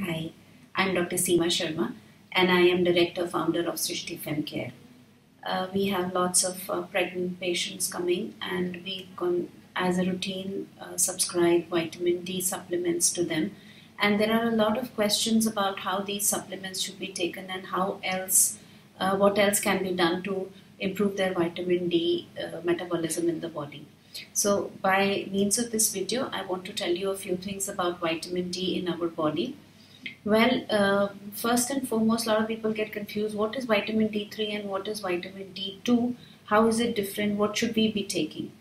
Hi, I'm Dr. Seema Sharma and I am Director Founder of Srishti Femcare. Uh, we have lots of uh, pregnant patients coming and we, con- as a routine, uh, subscribe vitamin D supplements to them. And there are a lot of questions about how these supplements should be taken and how else, uh, what else can be done to improve their vitamin D uh, metabolism in the body. So, by means of this video, I want to tell you a few things about vitamin D in our body. Well, uh, first and foremost, a lot of people get confused. What is vitamin D3 and what is vitamin D2? How is it different? What should we be taking?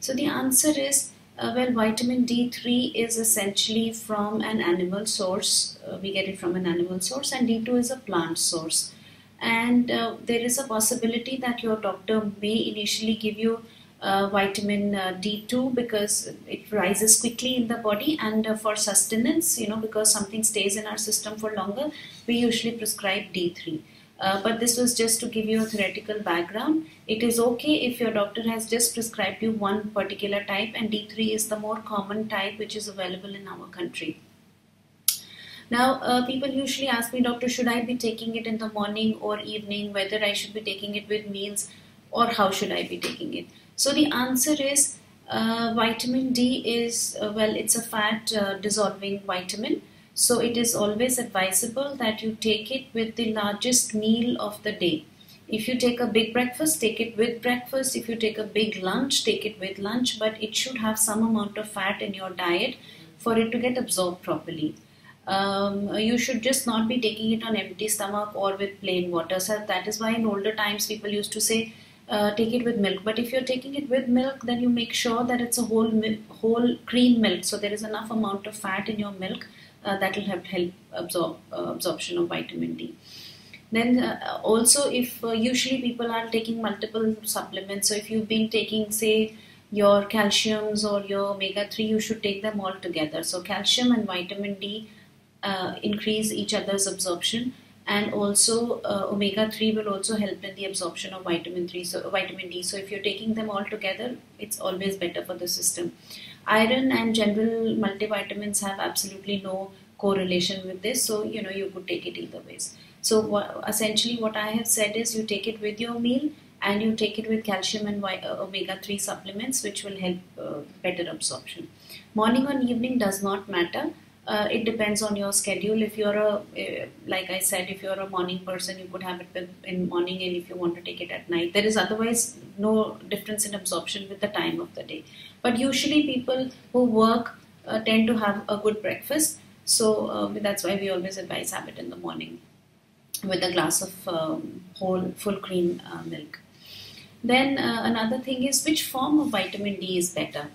So, the answer is uh, well, vitamin D3 is essentially from an animal source. Uh, we get it from an animal source, and D2 is a plant source. And uh, there is a possibility that your doctor may initially give you uh, vitamin uh, D2 because it rises quickly in the body and uh, for sustenance, you know, because something stays in our system for longer, we usually prescribe D3. Uh, but this was just to give you a theoretical background. It is okay if your doctor has just prescribed you one particular type, and D3 is the more common type which is available in our country. Now, uh, people usually ask me, Doctor, should I be taking it in the morning or evening, whether I should be taking it with meals, or how should I be taking it? So the answer is uh, vitamin D is, uh, well, it's a fat uh, dissolving vitamin. So it is always advisable that you take it with the largest meal of the day. If you take a big breakfast, take it with breakfast. If you take a big lunch, take it with lunch. But it should have some amount of fat in your diet for it to get absorbed properly. Um, you should just not be taking it on empty stomach or with plain water. So that is why in older times people used to say uh, take it with milk. But if you're taking it with milk, then you make sure that it's a whole whole cream milk, so there is enough amount of fat in your milk uh, that will help help absorb uh, absorption of vitamin D. Then uh, also, if uh, usually people are taking multiple supplements, so if you've been taking, say, your calciums or your omega 3 you should take them all together so calcium and vitamin d uh, increase each other's absorption and also uh, omega 3 will also help in the absorption of vitamin 3 so vitamin d. So if you're taking them all together it's always better for the system. Iron and general multivitamins have absolutely no correlation with this. So you know you could take it either ways. So what, essentially what i have said is you take it with your meal and you take it with calcium and uh, omega 3 supplements which will help uh, better absorption. Morning or evening does not matter uh, it depends on your schedule. If you're a uh, like i said if you're a morning person you could have it in morning and if you want to take it at night. There is otherwise no difference in absorption with the time of the day. But usually people who work uh, tend to have a good breakfast. So uh, that's why we always advise have it in the morning with a glass of um, whole full cream uh, milk. Then uh, another thing is which form of vitamin d is better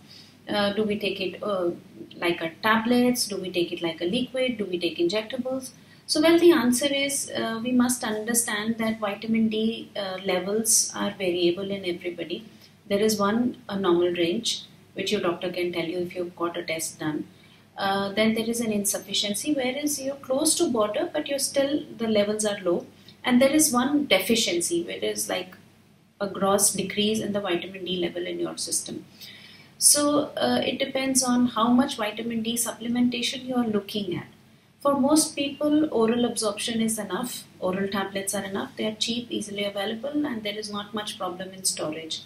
uh, do we take it uh, like a tablets? Do we take it like a liquid? Do we take injectables? So, well, the answer is uh, we must understand that vitamin D uh, levels are variable in everybody. There is one a normal range which your doctor can tell you if you've got a test done. Uh, then there is an insufficiency, whereas you're close to border, but you're still the levels are low. And there is one deficiency, where there is like a gross decrease in the vitamin D level in your system. So uh, it depends on how much vitamin D supplementation you are looking at. For most people, oral absorption is enough. Oral tablets are enough. They are cheap, easily available, and there is not much problem in storage.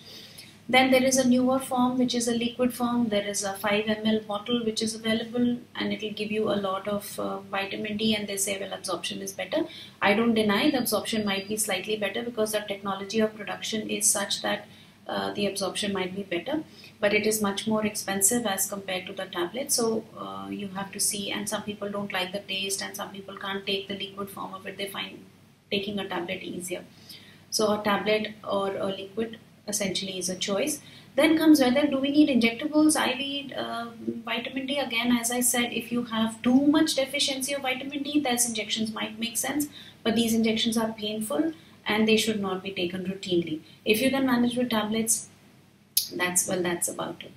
Then there is a newer form, which is a liquid form. There is a 5 ml bottle, which is available, and it will give you a lot of uh, vitamin D. And they say, well, absorption is better. I don't deny the absorption might be slightly better because the technology of production is such that uh, the absorption might be better but it is much more expensive as compared to the tablet. So uh, you have to see and some people don't like the taste and some people can't take the liquid form of it. They find taking a tablet easier. So a tablet or a liquid essentially is a choice. Then comes whether do we need injectables? Iv uh, vitamin d. Again as i said if you have too much deficiency of vitamin d those injections might make sense but these injections are painful and they should not be taken routinely if you can manage with tablets that's well that's about it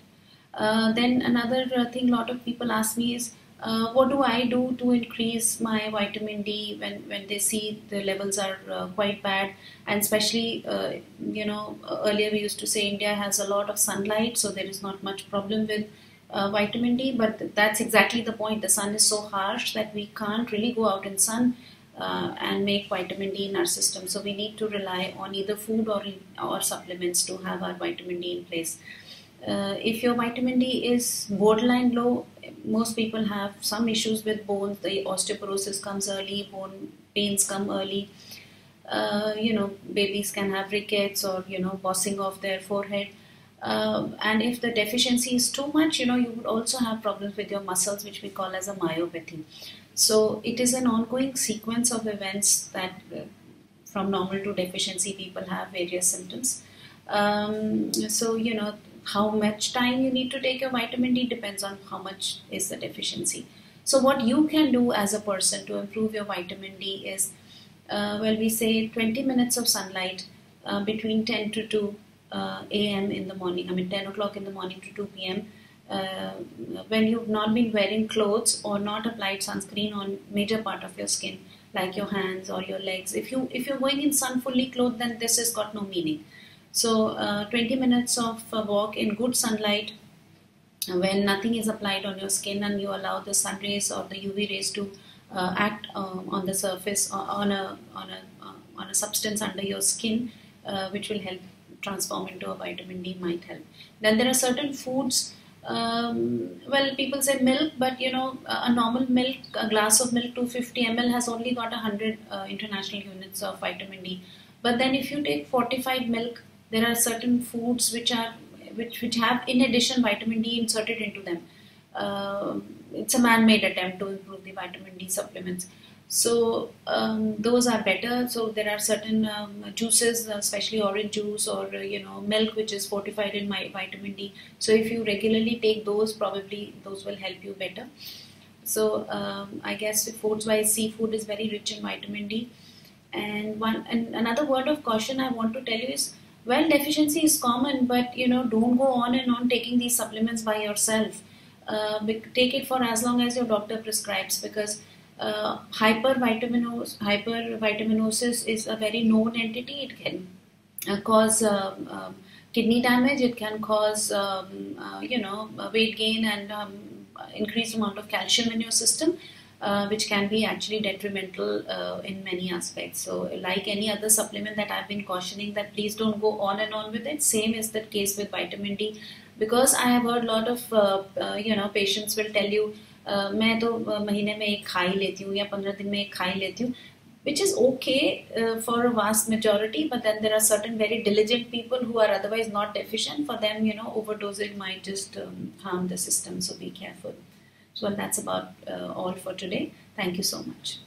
uh, then another uh, thing a lot of people ask me is uh, what do I do to increase my vitamin D when, when they see the levels are uh, quite bad? And especially, uh, you know, earlier we used to say India has a lot of sunlight, so there is not much problem with uh, vitamin D, but that's exactly the point. The sun is so harsh that we can't really go out in sun uh, and make vitamin D in our system. So we need to rely on either food or or supplements to have our vitamin D in place. Uh, if your vitamin D is borderline low, most people have some issues with bones. The osteoporosis comes early, bone pains come early. Uh, you know, babies can have rickets or you know bossing of their forehead. Uh, and if the deficiency is too much, you know, you would also have problems with your muscles, which we call as a myopathy. So it is an ongoing sequence of events that, uh, from normal to deficiency, people have various symptoms. Um, so you know, how much time you need to take your vitamin D depends on how much is the deficiency. So what you can do as a person to improve your vitamin D is, uh, well, we say 20 minutes of sunlight uh, between 10 to 2 uh, a.m. in the morning. I mean 10 o'clock in the morning to 2 p.m. Uh, when you've not been wearing clothes or not applied sunscreen on major part of your skin, like your hands or your legs. If you if you're going in sun fully clothed, then this has got no meaning. So uh, 20 minutes of walk in good sunlight when nothing is applied on your skin and you allow the sun rays or the UV rays to uh, act um, on the surface uh, on a on a uh, on a substance under your skin, which will help transform into a vitamin D might help. Then there are certain foods. Um, well, people say milk, but you know, a normal milk, a glass of milk, 250 ml, has only got 100 uh, international units of vitamin D. But then, if you take fortified milk, there are certain foods which are which which have in addition vitamin D inserted into them. Uh, it's a man-made attempt to improve the vitamin D supplements. So um, those are better. So there are certain um, juices, especially orange juice or uh, you know milk, which is fortified in my vitamin D. So if you regularly take those, probably those will help you better. So um, I guess foods-wise, seafood is very rich in vitamin D. And one and another word of caution I want to tell you is well deficiency is common but you know don't go on and on taking these supplements by yourself uh, take it for as long as your doctor prescribes because uh, hypervitaminosis, hypervitaminosis is a very known entity it can uh, cause um, um, kidney damage it can cause um, uh, you know weight gain and um, increased amount of calcium in your system uh, which can be actually detrimental uh, in many aspects. So, like any other supplement that I've been cautioning, that please don't go on and on with it. Same is the case with vitamin D, because I have heard a lot of uh, uh you know patients will tell you, uh, मैं तो महीने में एक खा ही लेती हूँ या पंद्रह दिन में एक खा ही लेती हूँ which is okay for vast majority but then there are certain very diligent people who are otherwise not efficient for them you know overdose it may just harm the system so be careful so that's about all for today thank you so much